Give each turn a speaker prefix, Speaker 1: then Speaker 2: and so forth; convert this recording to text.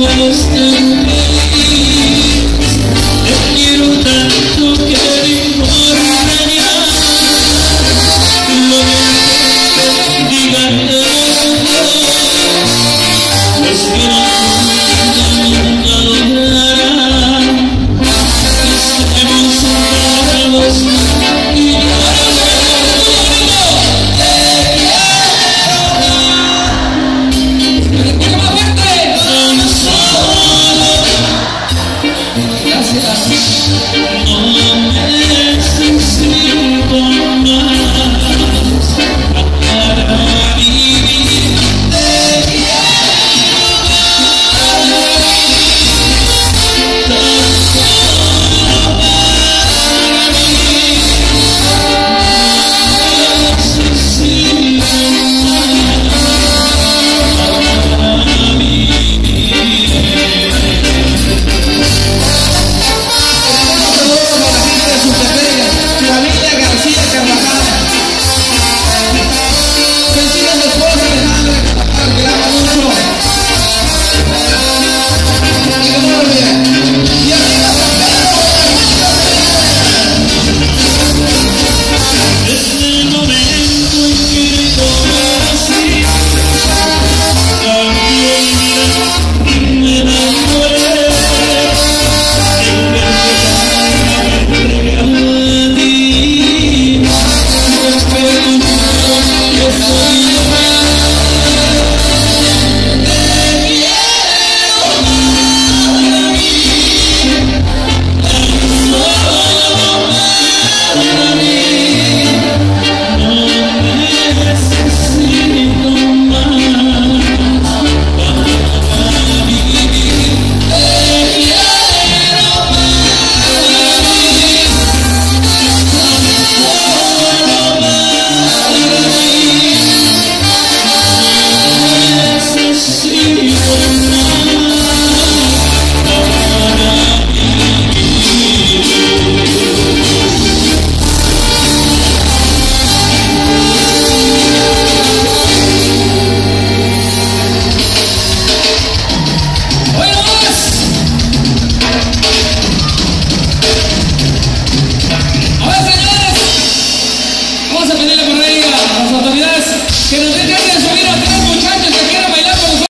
Speaker 1: wasted
Speaker 2: autoridades que nos dejen de subir